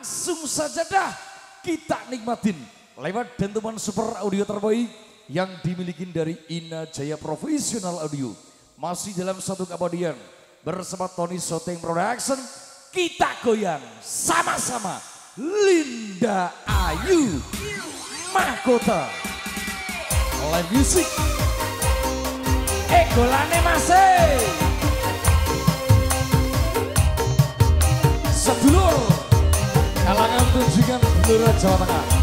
Langsung saja dah kita nikmatin. Lewat dentuman super audio terbaik yang dimiliki dari Ina Jaya Profesional Audio. Masih dalam satu keabadian bersama Tony Soteng Production kita goyang sama-sama. Linda Ayu Mahkota. Live Music. Eh golane masih tunjungan Blora Jawa Tengah.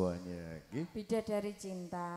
Kasih buahnya. Bida dari cinta.